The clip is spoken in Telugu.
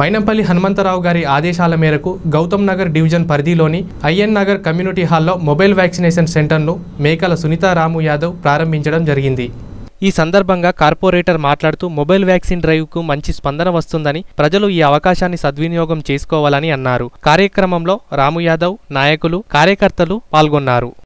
మైనంపల్లి హనుమంతరావు గారి ఆదేశాల మేరకు గౌతమ్ నగర్ డివిజన్ పరిధిలోని ఐఎన్ నగర్ కమ్యూనిటీ హాల్లో మొబైల్ వ్యాక్సినేషన్ సెంటర్ను మేకల సునీత రాము యాదవ్ ప్రారంభించడం జరిగింది. ఈ సందర్భంగా కార్పొరేటర్ మాట్లాడుతూ మొబైల్ వ్యాక్సిన్ డ్రైవ్కు మంచి స్పందన వస్తుందని ప్రజలు ఈ అవకాశాన్ని సద్వినియోగం చేసుకోవాలని అన్నారు. కార్యక్రమంలో రాము యాదవ్ నాయకులు కార్యకర్తలు పాల్గొన్నారు.